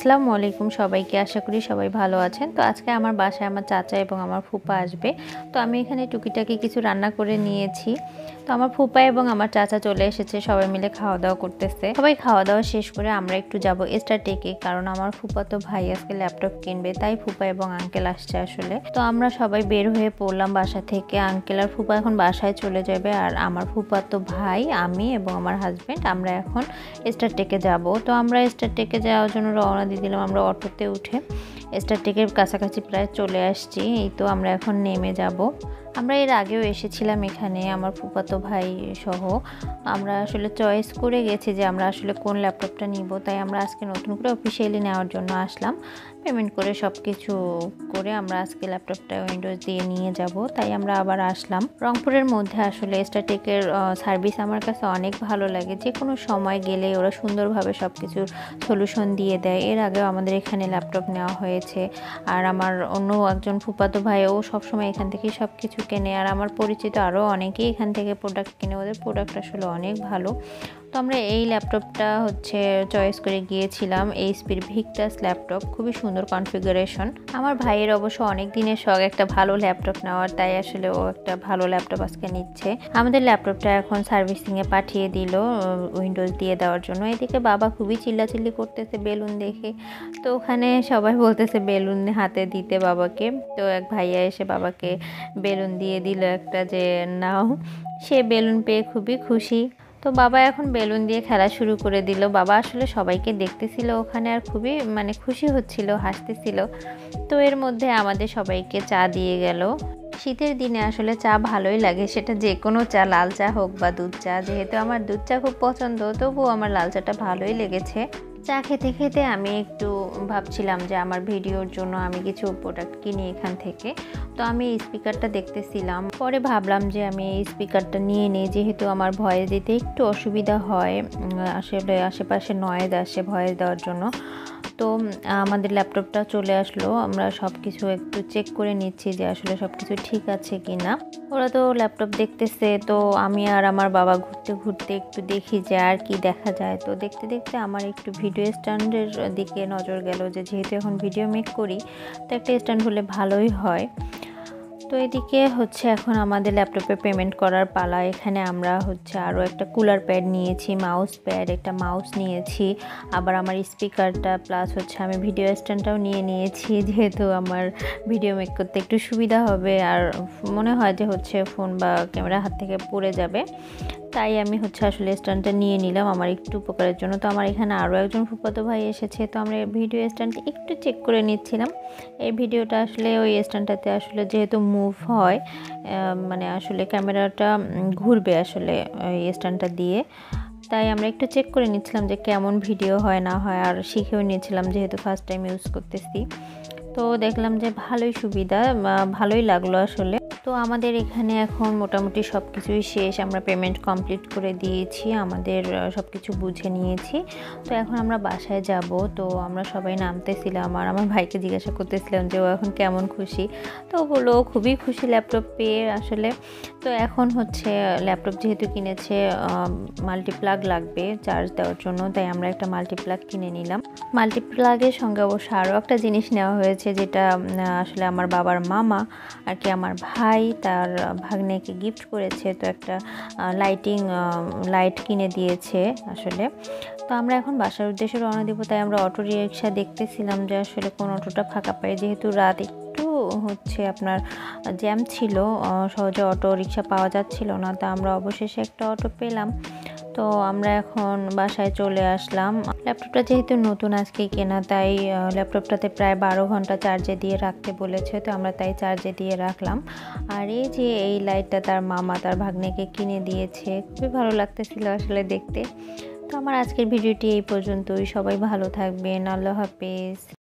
আসসালামু আলাইকুম সবাইকে। আশা করি সবাই ভালো আছেন। তো আজকে আমার বাসায় আমার চাচা এবং আমার ফুপা আসবে। তো আমি এখানে টুকিটাকি কিছু রান্না করে নিয়েছি। তো আমার ফুপা এবং আমার চাচা চলে এসেছে। সবাই মিলে খাওয়া দাওয়া করতেছে। সবাই খাওয়া দাওয়া শেষ করে আমরা একটু যাব স্টার টেকে কারণ আমার ফুপা তো ভাই আজকে ল্যাপটপ কিনবে, তাই ফুপা এবং আঙ্কেল আসছে আসলে। তো আমরা সবাই বের হয়ে পড়লাম বাসা থেকে। আঙ্কেল আর ফুপা এখন বাসায় চলে যাবে। আর আমার ফুপা তো ভাই, আমি এবং আমার হাজব্যান্ড আমরা এখন স্টার টেকে যাব। তো আমরা স্টার টেকে যাওয়ার জন্য রওনা দিয়ে দিলাম, আমরা অটোতে উঠে স্টার টেকের কাছাকাছি প্রায় চলে আসছি। এই তো আমরা এখন নেমে যাব। আমরা এর আগেও এসেছিলাম এখানে, আমার ফুপাতো ভাই সহ। আমরা আসলে চয়েস করে গেছি যে আমরা আসলে কোন ল্যাপটপটা নিব, তাই আমরা আজকে নতুন করে অফিসিয়ালি নেওয়ার জন্য আসলাম। পেমেন্ট করে সব কিছু করে আমরা আজকে ল্যাপটপটা উইন্ডোজ দিয়ে নিয়ে যাব। তাই আমরা আবার আসলাম। রংপুরের মধ্যে আসলে স্টাটেকের সার্ভিস আমার কাছে অনেক ভালো লাগে। যে কোনো সময় গেলে ওরা সুন্দরভাবে সব কিছুর সলিউশন দিয়ে দেয়। এর আগেও আমাদের এখানে ল্যাপটপ নেওয়া হয়েছে। আর আমার অন্য একজন ফুপাতো ভাইও সবসময় এখান থেকেই সব কিছু কেনে। আর আমার পরিচিত আরও অনেকেই এখান থেকে প্রোডাক্ট কিনে। ওদের প্রোডাক্ট আসলে অনেক ভালো। তো আমরা এই ল্যাপটপটা হচ্ছে চয়েস করে গিয়েছিলাম এইচপির ভিক্টাস ল্যাপটপ, খুবই সুন্দর কনফিগারেশন আমার ভাইয়ের অবশ্য অনেক দিনের শখ একটা ভালো ল্যাপটপ নেওয়ার, তাই আসলে ও একটা ভালো ল্যাপটপ আজকে নিচ্ছে। আমাদের ল্যাপটপটা এখন সার্ভিসিংয়ে পাঠিয়ে দিল উইন্ডোজ দিয়ে দেওয়ার জন্য। এদিকে বাবা খুবই চিল্লাচিল্লি করতেছে বেলুন দেখে। তো ওখানে সবাই বলতেছে, বেলুন হাতে দিতে বাবাকে। তো এক ভাইয়া এসে বাবাকে বেলুন দিয়ে দিল একটা যে, নাও। সে বেলুন পেয়ে খুবই খুশি। তো বাবা এখন বেলুন দিয়ে খেলা শুরু করে দিল। বাবা আসলে সবাইকে দেখতেছিল ওখানে আর খুবই মানে খুশি হচ্ছিল, হাসতেছিল। তো এর মধ্যে আমাদের সবাইকে চা দিয়ে গেল। শীতের দিনে আসলে চা ভালোই লাগে, সেটা যে কোনো চা, লাল চা হোক বা দুধ চা, যেহেতু আমার দুধ চা খুব পছন্দ, তবুও আমার লাল চাটা ভালোই লেগেছে। চা খেতে খেতে আমি একটু ভাবছিলাম যে আমার ভিডিওর জন্য আমি কিছু প্রোডাক্ট কিনি এখান থেকে। তো আমি এই স্পিকারটা দেখতেছিলাম। পরে ভাবলাম যে আমি এই স্পিকারটা নিয়ে নিই, যেহেতু আমার ভয়েস দিতে একটু অসুবিধা হয়। আসলে আশেপাশে নয়েজ আসে ভয়েস দেওয়ার জন্য। তো আমাদের ল্যাপটপটা চলে আসলো। আমরা সব কিছু একটু চেক করে নিচ্ছি যে আসলে সব কিছু ঠিক আছে কি না ওরা তো ল্যাপটপ দেখতেছে, তো আমি আর আমার বাবা ঘুরতে ঘুরতে একটু দেখি যে আর কি দেখা যায়। তো দেখতে দেখতে আমার একটু ভিডিও স্ট্যান্ডের দিকে নজর গেল যে, যেহেতু এখন ভিডিও মেক করি, তো একটা স্ট্যান্ড হলে ভালোই হয়। তো এদিকে হচ্ছে এখন আমাদের ল্যাপটপে পেমেন্ট করার পালা। এখানে আমরা হচ্ছে আরও একটা কুলার প্যাড নিয়েছি, মাউস প্যাড, একটা মাউস নিয়েছি, আবার আমার স্পিকারটা, প্লাস হচ্ছে আমি ভিডিও স্ট্যান্ডটাও নিয়ে নিয়েছি, যেহেতু আমার ভিডিও মেক করতে একটু সুবিধা হবে, আর মনে হয় যে হচ্ছে ফোন বা ক্যামেরা হাত থেকে পড়ে যাবে। তাই আমি হচ্ছে আসলে স্ট্যান্ডটা নিয়ে নিলাম আমার একটু উপকারের জন্য। তো আমার এখানে আরও একজন ফুপাতো ভাই এসেছে, তো আমরা ভিডিও স্ট্যান্ডটা একটু চেক করে নিচ্ছিলাম। এই ভিডিওটা আসলে ওই স্ট্যান্ডটাতে আসলে যেহেতু মুভ হয় মানে আসলে ক্যামেরাটা ঘুরবে আসলে ওই স্ট্যান্ডটা দিয়ে। তাই আমরা একটু চেক করে নিচ্ছিলাম যে কেমন ভিডিও হয়, না হয়, আর শিখেও নিয়েছিলাম যেহেতু ফার্স্ট টাইম ইউজ করতেছি। তো দেখলাম যে ভালোই সুবিধা ভালোই লাগল আসলে। তো আমাদের এখানে এখন মোটামুটি সব কিছুই শেষ। আমরা পেমেন্ট কমপ্লিট করে দিয়েছি, আমাদের সব কিছু বুঝে নিয়েছি। তো এখন আমরা বাসায় যাব। তো আমরা সবাই নামতেছিলাম আর আমার ভাইকে জিজ্ঞাসা করতেছিলাম যে ও এখন কেমন খুশি? তো বলল খুবই খুশি ল্যাপটপ পেয়ে আসলে। তো এখন হচ্ছে ল্যাপটপ যেহেতু কিনেছে মাল্টিপ্লাগ লাগবে চার্জ দেওয়ার জন্য, তাই আমরা একটা মাল্টিপ্লাগ কিনে নিলাম। মাল্টিপ্লাগের সঙ্গে অবশ্য আরও একটা জিনিস নেওয়া হয়েছে যেটা আসলে আমার বাবার মামা আর কি আমার ভাই তার ভাগ্নেকে গিফট করেছে, তো একটা লাইটিং লাইট কিনে দিয়েছে আসলে। তো আমরা এখন বাসার উদ্দেশ্যে রওনা দেবো, তাই আমরা অটো রিক্সা দেখতেছিলাম যে আসলে কোন অটোটা ফাঁকা পাই যেহেতু রাত একটু হচ্ছে আপনার জ্যাম ছিল সহজে অটো রিক্সা পাওয়া যাচ্ছিল না, তা আমরা অবশেষে একটা অটো পেলাম। তো আমরা এখন বাসায় চলে আসলাম। ল্যাপটপটা যেহেতু নতুন আজকে কেনা, তাই ল্যাপটপটাতে প্রায় বারো ঘণ্টা চার্জে দিয়ে রাখতে বলেছে, তো আমরা তাই চার্জে দিয়ে রাখলাম। আর এই যে এই লাইটটা তার মামা, তার ভাগ্নেকে কিনে দিয়েছে, খুবই ভালো লাগতেছিল আসলে দেখতে। তো আমার আজকের ভিডিওটি এই পর্যন্তই, সবাই ভালো থাকবেন, আল্লাহ হাফেজ।